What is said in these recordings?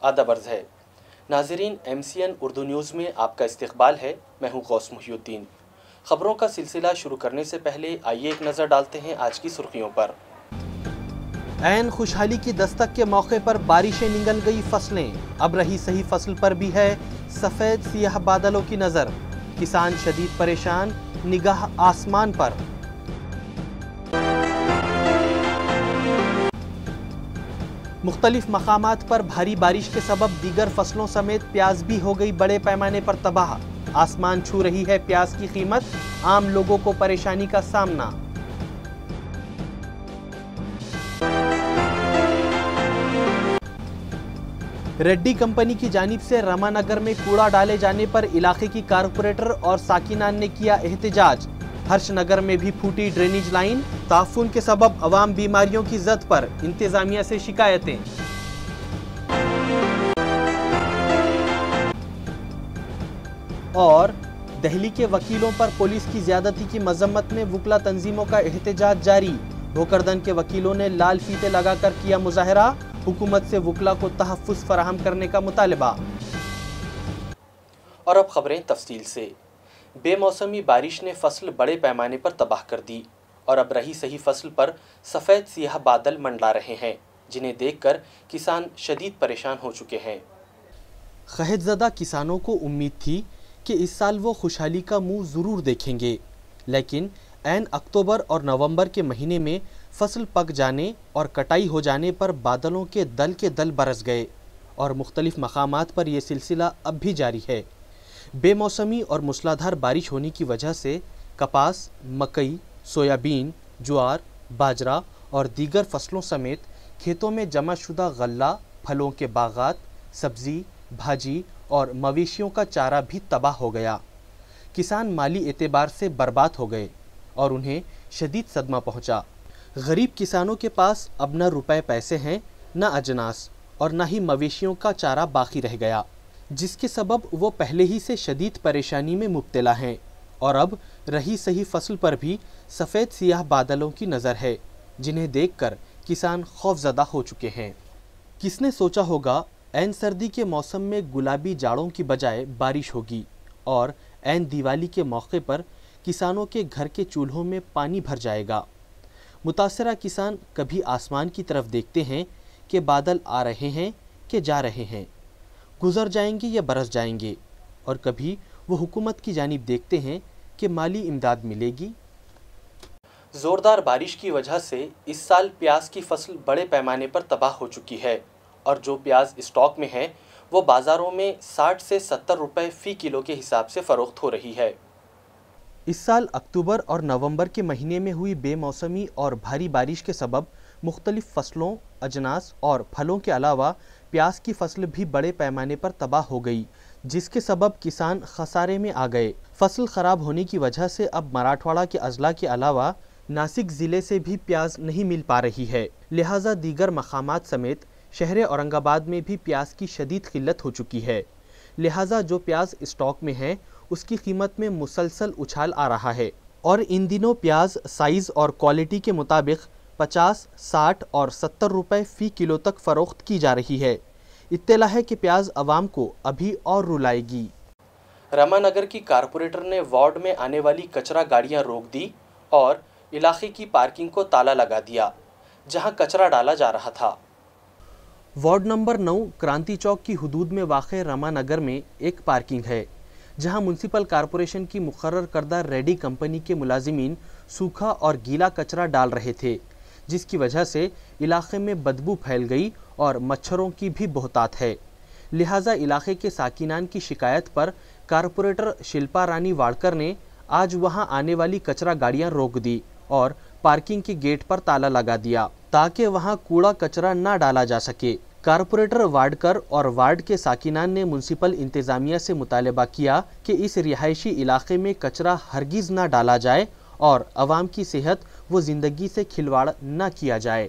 آداب عرض ہے۔ ناظرین، M C N Urdu news میں آپ کا استقبال ہے۔ میں ہوں غوث محی الدین۔ خبروں کا سلسلہ شروع کرنے سے پہلے آئیے ایک نظر ڈالتے ہیں آج کی سرخیوں پر۔ این خوشحالی کی دستک کے موقع پر بارشیں نگل گئی فصلیں۔ اب رہی صحیح فصل پر بھی ہے سفید سیاہ بادلوں کی نظر۔ کسان شدید پریشان، نگاہ آسمان پر۔ مختلف مقامات پر بھاری بارش کے سبب دیگر فصلوں سمیت پیاز بھی ہو گئی بڑے پیمانے پر تباہ۔ آسمان چھو رہی ہے پیاز کی قیمت۔ عام لوگوں کو پریشانی کا سامنا۔ ریڈی کمپنی کی جانب سے رمانگر میں کوڑا ڈالے جانے پر علاقے کی کارپوریٹر اور ساکینان نے کیا احتجاج۔ ہرش نگر میں بھی پھوٹی ڈرینیج لائن، تعفن کے سبب عوام بیماریوں کی زد پر انتظامیہ سے شکایتیں۔ اور دہلی کے وکیلوں پر پولیس کی زیادتی کی مذمت میں وکلا تنظیموں کا احتجاج جاری۔ بھوکردن کے وکیلوں نے لال فیتے لگا کر کیا مظاہرہ۔ حکومت سے وکلا کو تحفظ فراہم کرنے کا مطالبہ۔ اور اب خبریں تفصیل سے۔ بے موسمی بارش نے فصل بڑے پیمانے پر تباہ کر دی اور اب رہی صحیح فصل پر سفید سیاہ بادل منڈلا رہے ہیں، جنہیں دیکھ کر کسان شدید پریشان ہو چکے ہیں۔ خہد زدہ کسانوں کو امید تھی کہ اس سال وہ خوشحالی کا منہ ضرور دیکھیں گے، لیکن این اکتوبر اور نومبر کے مہینے میں فصل پک جانے اور کٹائی ہو جانے پر بادلوں کے دل کے دل برس گئے اور مختلف مقامات پر یہ سلسلہ اب بھی جاری ہے۔ بے موسمی اور مسلادھار بارش ہونے کی وجہ سے کپاس، مکئی، سویابین، جوار، باجرہ اور دیگر فصلوں سمیت کھیتوں میں جمع شدہ غلہ، پھلوں کے باغات، سبزی، بھاجی اور مویشیوں کا چارہ بھی تباہ ہو گیا۔ کسان مالی اعتبار سے برباد ہو گئے اور انہیں شدید صدمہ پہنچا۔ غریب کسانوں کے پاس اب نہ روپے پیسے ہیں، نہ اجناس اور نہ ہی مویشیوں کا چارہ باقی رہ گیا۔ جس کے سبب وہ پہلے ہی سے شدید پریشانی میں مبتلا ہیں۔ اور اب رہی صحیح فصل پر بھی سفید سیاہ بادلوں کی نظر ہے، جنہیں دیکھ کر کسان خوف زدہ ہو چکے ہیں۔ کس نے سوچا ہوگا این سردی کے موسم میں گلابی جاڑوں کی بجائے بارش ہوگی؟ اور این دیوالی کے موقع پر کسانوں کے گھر کے چولہوں میں پانی بھر جائے گا۔ متاثرہ کسان کبھی آسمان کی طرف دیکھتے ہیں کہ بادل آ رہے ہیں کہ جا رہے ہیں۔ گزر جائیں گے یا برس جائیں گے؟ اور کبھی وہ حکومت کی جانب دیکھتے ہیں کہ مالی امداد ملے گی؟ زوردار بارش کی وجہ سے اس سال پیاز کی فصل بڑے پیمانے پر تباہ ہو چکی ہے۔ اور جو پیاز اسٹاک میں ہے وہ بازاروں میں ساٹھ سے ستر روپے فی کلو کے حساب سے فروخت ہو رہی ہے۔ اس سال اکتوبر اور نومبر کے مہینے میں ہوئی بے موسمی اور بھاری بارش کے سبب مختلف فصلوں اجناس اور پھلوں کے علاوہ پیاز کی فصل بھی بڑے پیمانے پر تباہ ہو گئی، جس کے سبب کسان خسارے میں آ گئے۔ فصل خراب ہونے کی وجہ سے اب مراٹھواڑہ کے اضلاع کے علاوہ ناسک ضلع سے بھی پیاز نہیں مل پا رہی ہے۔ لہٰذا دیگر مقامات سمیت شہر اورنگ آباد میں بھی پیاز کی شدید قلت ہو چکی ہے۔ لہٰذا جو پیاز اسٹاک میں ہے اس کی قیمت میں مسلسل اچھال آ رہا ہے۔ اور ان دنوں پیاز سائز اور کوالٹی کے مطابق پچاس، ساٹھ اور ستر روپے فی کلو تک فروخت کی جا رہی ہے۔ اطلاع ہے کہ پیاز عوام کو ابھی اور رلائے گی۔ رمانگر کی کارپوریٹر نے وارڈ میں آنے والی کچرا گاڑیاں روک دی اور علاقے کی پارکنگ کو تالا لگا دیا جہاں کچرا ڈالا جا رہا تھا۔ وارڈ نمبر نو کرانتی چوک کی حدود میں واقع رمانگر میں ایک پارکنگ ہے جہاں منسپل کارپوریشن کی مقرر کردہ ریڈی کمپنی کے ملازمین سوکھا اور گیلا کچرا ڈال رہے تھے جس کی وجہ سے علاقے میں بدبو پھیل گئی اور مچھروں کی بھی بہتات ہے۔ لہٰذا علاقے کے ساکینان کی شکایت پر کارپوریٹر شلپا رانی واڑکر نے آج وہاں آنے والی کچرا گاڑیاں روک دی اور پارکنگ کے گیٹ پر تالا لگا دیا تاکہ وہاں کوڑا کچرا نہ ڈالا جا سکے۔ کارپوریٹر وارڈکر اور وارڈ کے ساکینان نے منسپل انتظامیہ سے مطالبہ کیا کہ اس رہائشی علاقے میں کچرا ہرگز نہ ڈالا جائے اور عوام کی صحت و زندگی سے کھلواڑ نہ کیا جائے۔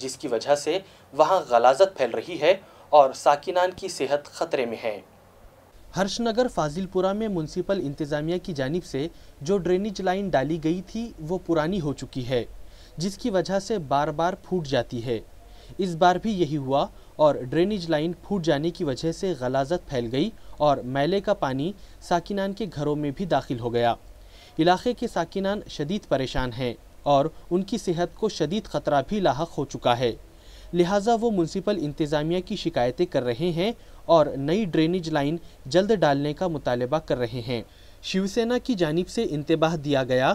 جس کی وجہ سے وہاں غلازت ہے اور ساکینان کی صحت خطرے میں ہے منسپل انتظامیہ کی جانب سے جو ڈرینیج لائن ڈالی گئی تھی وہ پرانی ہو چکی ہے جس کی وجہ سے بار بار پھوٹ جاتی ہے۔ اس بار بھی یہی ہوا اور ڈرینیج لائن پھوٹ جانے کی وجہ سے غلازت پھیل گئی اور میلے کا پانی ساکنان کے گھروں میں بھی داخل ہو گیا۔ علاقے کے ساکنان شدید پریشان ہیں اور ان کی صحت کو شدید خطرہ بھی لاحق ہو چکا ہے۔ لہٰذا وہ منسپل انتظامیہ کی شکایتیں کر رہے ہیں اور نئی ڈرینیج لائن جلد ڈالنے کا مطالبہ کر رہے ہیں۔ شیو سینا کی جانب سے انتباہ دیا گیا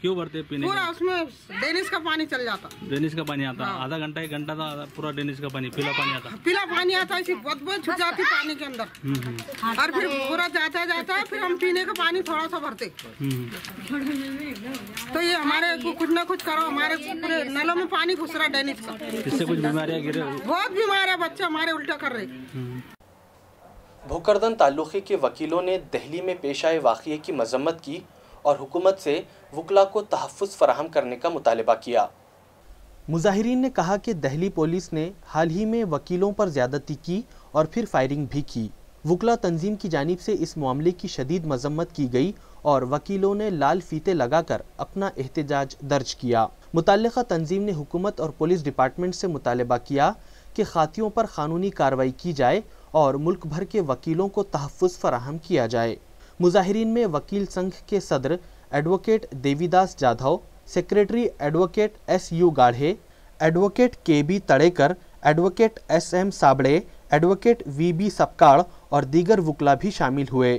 کیوں بھرتے پینے پورا اس میں ڈینس کا پانی چل جاتا۔ ڈینس کا پانی آتا ہاں۔ آدھا گھنٹہ ایک گھنٹہ تھا پورا ڈینس کا پانی پیلا پانی آتا۔ پیلا پانی آتا اسی بدبو چھپ جاتی پانی کے اندر۔ اور پھر پورا جاتا جاتا پھر ہم پینے کا پانی تھوڑا سا بھرتے۔ تو یہ ہمارے کچھ نہ کچھ کرو ہمارے پورے نلوں میں پانی گھس رہا ڈینس کا۔ اس سے کچھ بیماریاں گرے۔ بہت بیمار ہے بچے ہمارے الٹا کر رہے۔ بھوکردن تعلقے کے وکیلوں نے دہلی میں پیش آئے واقعے کی مذمت کی۔ اور حکومت سے وکلا کو تحفظ فراہم کرنے کا مطالبہ کیا۔ مظاہرین نے کہا کہ دہلی پولیس نے حال ہی میں وکیلوں پر زیادتی کی اور پھر فائرنگ بھی کی۔ وکلا تنظیم کی جانب سے اس معاملے کی شدید مذمت کی گئی اور وکیلوں نے لال فیتے لگا کر اپنا احتجاج درج کیا۔ متعلقہ تنظیم نے حکومت اور پولیس ڈپارٹمنٹ سے مطالبہ کیا کہ خاتیوں پر قانونی کاروائی کی جائے اور ملک بھر کے وکیلوں کو تحفظ فراہم کیا جائے۔ مظاہرین میں وکیل سنگھ کے صدر advocate Devi Das Jadhav, secretary advocate S U Gadhe, advocate K B Tadikar, advocate S M Sabde, advocate V B Sapkal اور دیگر وکلا بھی شامل ہوئے۔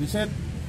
نشد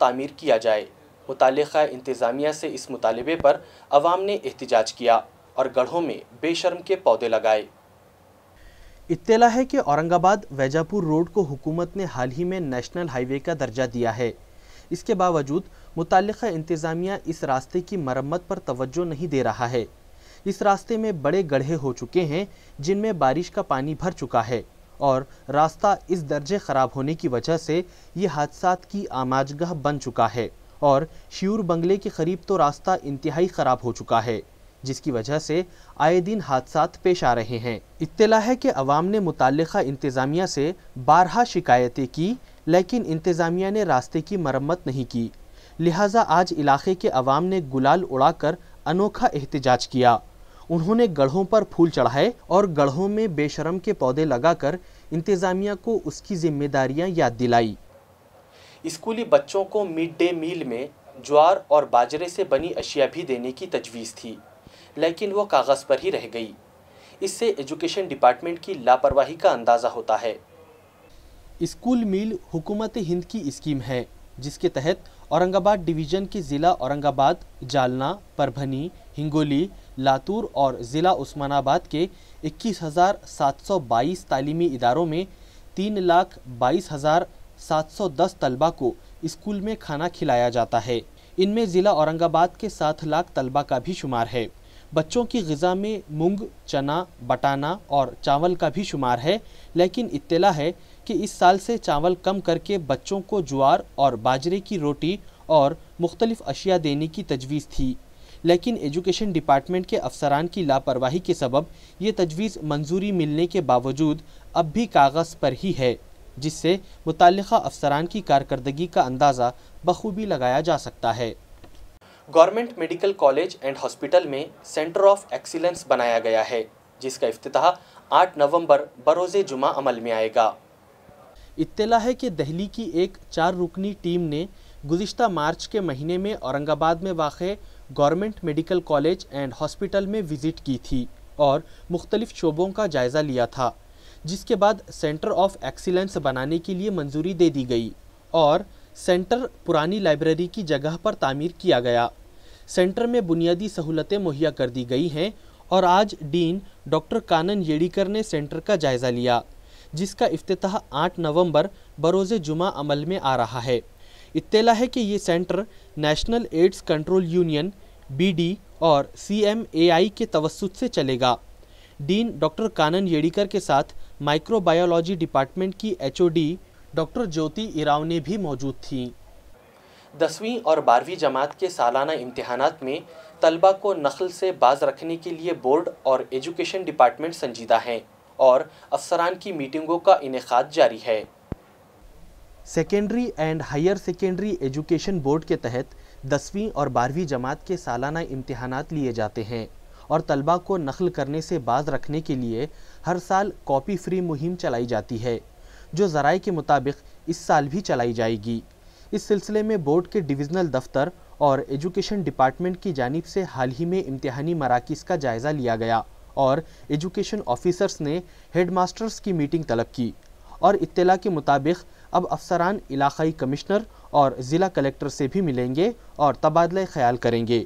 تعمیر کیا جائے متعلقہ انتظامیہ سے اس مطالبے پر عوام نے احتجاج کیا اور گڑھوں میں بے شرم کے پودے لگائے اطلاع ہے کہ اورنگ آباد ویجاپور روڈ کو حکومت نے حال ہی میں نیشنل ہائی وے کا درجہ دیا ہے اس کے باوجود متعلقہ انتظامیہ اس راستے کی مرمت پر توجہ نہیں دے رہا ہے۔ اس راستے میں بڑے گڑھے ہو چکے ہیں جن میں بارش کا پانی بھر چکا ہے اور راستہ اس درجے خراب ہونے کی وجہ سے یہ حادثات کی آماجگہ بن چکا ہے اور شیور بنگلے کے قریب تو راستہ انتہائی خراب ہو چکا ہے، جس کی وجہ سے آئے دن حادثات پیش آ رہے ہیں۔ اطلاع ہے کہ عوام نے متعلقہ انتظامیہ سے بارہا شکایتیں کی لیکن انتظامیہ نے راستے کی مرمت نہیں کی۔ لہٰذا آج علاقے کے عوام نے گلال اڑا کر انوکھا احتجاج کیا۔ انہوں نے گڑھوں پر پھول چڑھائے اور گڑھوں میں بے شرم کے پودے لگا کر انتظامیہ کو اس کی ذمہ داریاں یاد دلائی۔ اسکولی بچوں کو مڈ ڈے میل میں جوار اور باجرے سے بنی اشیاء بھی دینے کی تجویز تھی، لیکن وہ کاغذ پر ہی رہ گئی۔ اس سے ایجوکیشن ڈپارٹمنٹ کی لاپرواہی کا اندازہ ہوتا ہے۔ اسکول میل حکومت ہند کی اسکیم ہے، جس کے تحت اورنگ آباد ڈویژن کے ضلع اورنگ آباد، جالنا، پربھنی، ہنگولی، لاتور اور ضلع عثمان آباد کے اکیس ہزار سات سو بائیس تعلیمی اداروں میں تین لاکھ بائیس ہزار سات سو دس طلبہ کو اسکول میں کھانا کھلایا جاتا ہے۔ ان میں ضلع اورنگ آباد کے سات لاکھ طلبہ کا بھی شمار ہے۔ بچوں کی غذا میں مونگ، چنا، بٹانا اور چاول کا بھی شمار ہے، لیکن اطلاع ہے کہ اس سال سے چاول کم کر کے بچوں کو جوار اور باجرے کی روٹی اور مختلف اشیاء دینے کی تجویز تھی۔ لیکن ایجوکیشن ڈپارٹمنٹ کے افسران کی لاپرواہی کے سبب یہ تجویز منظوری ملنے کے باوجود اب بھی کاغذ پر ہی ہے، جس سے متعلقہ افسران کی کارکردگی کا اندازہ بخوبی لگایا جا سکتا ہے۔ Government medical college and hospital میں سینٹر آف ایکسیلنس بنایا گیا ہے، جس کا افتتاح آٹھ نومبر بروز جمعہ عمل میں آئے گا۔ اطلاع ہے کہ دہلی کی ایک چار رکنی ٹیم نے گزشتہ مارچ کے مہینے میں اورنگ آباد میں واقع government medical college and hospital میں وزٹ کی تھی اور مختلف شعبوں کا جائزہ لیا تھا، جس کے بعد سینٹر آف ایکسیلنس بنانے کے لیے منظوری دے دی گئی اور سینٹر پرانی لائبریری کی جگہ پر تعمیر کیا گیا۔ سینٹر میں بنیادی سہولتیں مہیا کر دی گئی ہیں اور آج ڈین ڈاکٹر کانن یڈیکر نے سینٹر کا جائزہ لیا۔ جس کا افتتاح آٹھ نومبر بروز جمعہ عمل میں آ رہا ہے۔ اطلاع ہے کہ یہ centre national AIDS control union, B D اور سی ایم اے آئی کے توسط سے چلے گا۔ ڈین ڈاکٹر کانن یڈیکر کے ساتھ مائکرو بایولوجی ڈپارٹمنٹ کی H O D doctor Jyoti اراؤ نے بھی موجود تھیں۔ دسویں اور بارہویں جماعت کے سالانہ امتحانات میں طلبہ کو نقل سے باز رکھنے کے لیے بورڈ اور ایجوکیشن ڈپارٹمنٹ سنجیدہ ہیں۔ اور افسران کی میٹنگوں کا انعقاد جاری ہے۔ Secondary and higher secondary education board کے تحت دسویں اور بارہویں جماعت کے سالانہ امتحانات لیے جاتے ہیں اور طلبہ کو نقل کرنے سے باز رکھنے کے لیے ہر سال کاپی فری مہم چلائی جاتی ہے، جو ذرائع کے مطابق اس سال بھی چلائی جائے گی۔ اس سلسلے میں بورڈ کے ڈویژنل دفتر اور ایجوکیشن ڈپارٹمنٹ کی جانب سے حال ہی میں امتحانی مراکز کا جائزہ لیا گیا۔ اور ایجوکیشن آفیسرز نے ہیڈ ماسٹرز کی میٹنگ طلب کی اور اطلاع کے مطابق اب افسران علاقائی کمشنر اور ضلع کلیکٹر سے بھی ملیں گے اور تبادلہ خیال کریں گے۔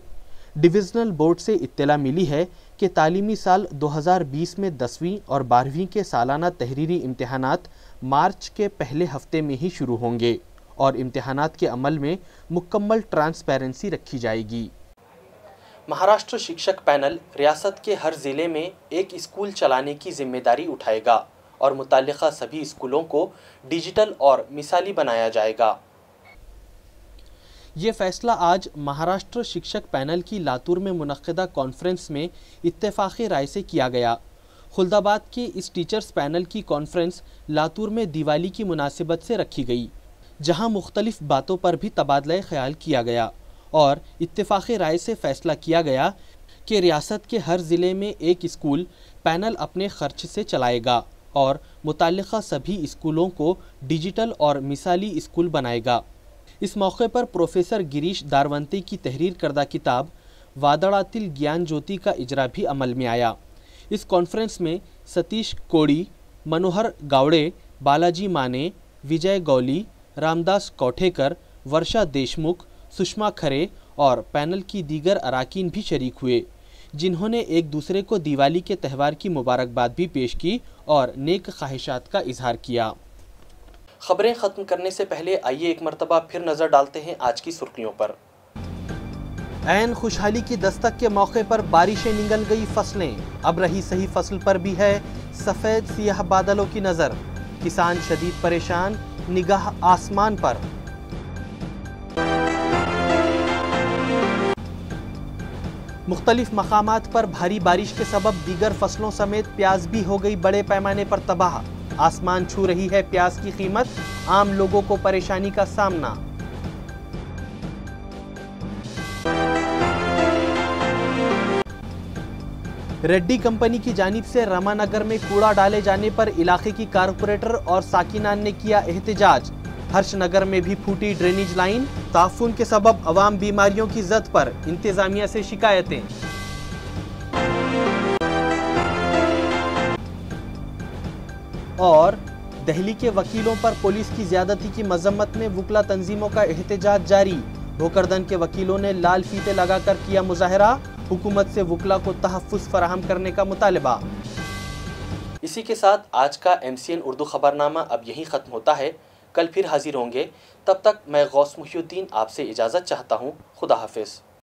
ڈویژنل بورڈ سے اطلاع ملی ہے کہ تعلیمی سال دو ہزار بیس میں دسویں اور بارہویں کے سالانہ تحریری امتحانات مارچ کے پہلے ہفتے میں ہی شروع ہوں گے اور امتحانات کے عمل میں مکمل ٹرانسپیرنسی رکھی جائے گی۔ مہاراشٹر شکشک پینل ریاست کے ہر ضلع میں ایک اسکول چلانے کی ذمہ داری اٹھائے گا اور متعلقہ سبھی اسکولوں کو ڈیجیٹل اور مثالی بنایا جائے گا۔ یہ فیصلہ آج مہاراشٹر شکشک پینل کی لاتور میں منعقدہ کانفرنس میں اتفاقی رائے سے کیا گیا۔ خلد آباد کے اس ٹیچرز پینل کی کانفرنس لاتور میں دیوالی کی مناسبت سے رکھی گئی، جہاں مختلف باتوں پر بھی تبادلہ خیال کیا گیا۔ اور اتفاقی رائے سے فیصلہ کیا گیا کہ ریاست کے ہر ضلع میں ایک اسکول پینل اپنے خرچ سے چلائے گا اور متعلقہ سبھی اسکولوں کو ڈیجیٹل اور مثالی اسکول بنائے گا۔ اس موقع پر پروفیسر گریش دارونتی کی تحریر کردہ کتاب وادڑاتل گیان جوتی کا اجرا بھی عمل میں آیا۔ اس کانفرنس میں ستیش کوڑی، منوہر گاوڑے، بالاجی مانے، وجے گولی، رامداس کوٹھےکر ورشا دیشمکھ سشما کھرے اور پینل کی دیگر اراکین بھی شریک ہوئے، جنہوں نے ایک دوسرے کو دیوالی کے تہوار کی مبارکباد بھی پیش کی اور نیک خواہشات کا اظہار کیا۔ خبریں ختم کرنے سے پہلے آئیے ایک مرتبہ پھر نظر ڈالتے ہیں آج کی سرخیوں پر۔ این خوشحالی کی دستک کے موقع پر بارشیں نگل گئی فصلیں۔ اب رہی صحیح فصل پر بھی ہے سفید سیاہ بادلوں کی نظر۔ کسان شدید پریشان، نگاہ آسمان پر۔ مختلف مقامات پر بھاری بارش کے سبب دیگر فصلوں سمیت پیاز بھی ہو گئی بڑے پیمانے پر تباہ۔ آسمان چھو رہی ہے پیاز کی قیمت۔ عام لوگوں کو پریشانی کا سامنا۔ ریڈی کمپنی کی جانب سے رمانگر میں کوڑا ڈالے جانے پر علاقے کی کارپوریٹر اور ساکنان نے کیا احتجاج۔ ہرش نگر میں بھی پھوٹی ڈرینیج لائن، تعفن کے سبب عوام بیماریوں کی زد پر انتظامیہ سے شکایتیں۔ اور دہلی کے وکیلوں پر پولیس کی زیادتی کی مذمت میں وکلا تنظیموں کا احتجاج جاری۔ بھوکردن کے وکیلوں نے لال فیتے لگا کر کیا مظاہرہ۔ حکومت سے وکلا کو تحفظ فراہم کرنے کا مطالبہ۔ اسی کے ساتھ آج کا ایم سی این اردو خبرنامہ اب یہی ختم ہوتا ہے۔ کل پھر حاضر ہوں گے۔ تب تک میں غوث محی الدین آپ سے اجازت چاہتا ہوں۔ خدا حافظ۔